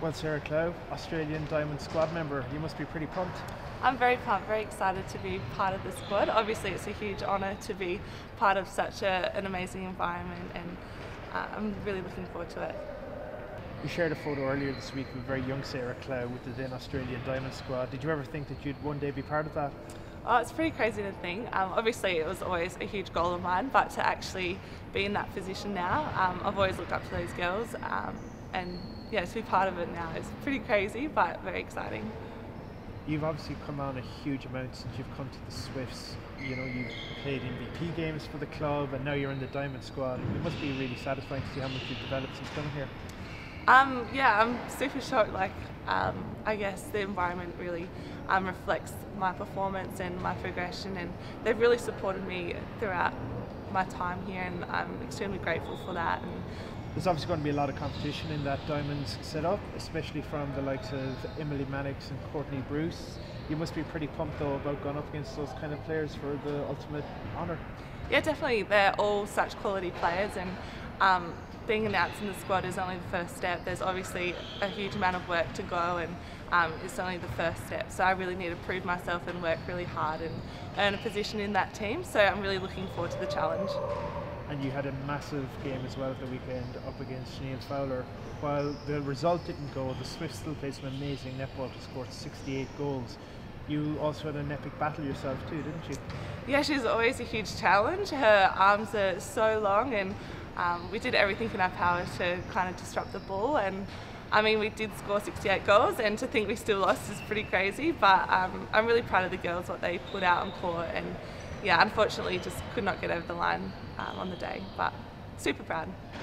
Well, Sarah Klau, Australian Diamond squad member, you must be pretty pumped. I'm very pumped, very excited to be part of the squad. Obviously, it's a huge honour to be part of such a, an amazing environment, and uh, I'm really looking forward to it. You shared a photo earlier this week of a very young Sarah Klau with the then Australian Diamond squad. Did you ever think that you'd one day be part of that? Oh, it's pretty crazy to think. Um, obviously, it was always a huge goal of mine, but to actually be in that position now, um, I've always looked up to those girls, um, and yeah, to be part of it now is pretty crazy, but very exciting. You've obviously come on a huge amount since you've come to the Swifts. You know, you've played MVP games for the club, and now you're in the Diamond squad. It must be really satisfying to see how much you've developed since coming here. Um, yeah, I'm super shocked. Like, um, I guess the environment really um, reflects my performance and my progression, and they've really supported me throughout my time here, and I'm extremely grateful for that. And There's obviously going to be a lot of competition in that Diamonds setup, especially from the likes of Emily Mannix and Courtney Bruce. You must be pretty pumped though about going up against those kind of players for the ultimate honour. yeah, definitely, they're all such quality players, and um, being announced in the squad is only the first step. There's obviously a huge amount of work to go, and um, it's only the first step. So I really need to prove myself and work really hard and earn a position in that team. So I'm really looking forward to the challenge. And you had a massive game as well at the weekend up against Sinead Fowler. While the result didn't go, the Swifts still played some amazing netball to score 68 goals. You also had an epic battle yourself too, didn't you? Yeah, she's always a huge challenge. Her arms are so long, and um, we did everything in our power to kind of disrupt the ball. And I mean, we did score 68 goals, and to think we still lost is pretty crazy. But um, I'm really proud of the girls, what they put out on court. And yeah, unfortunately, just could not get over the line um, on the day, but super proud.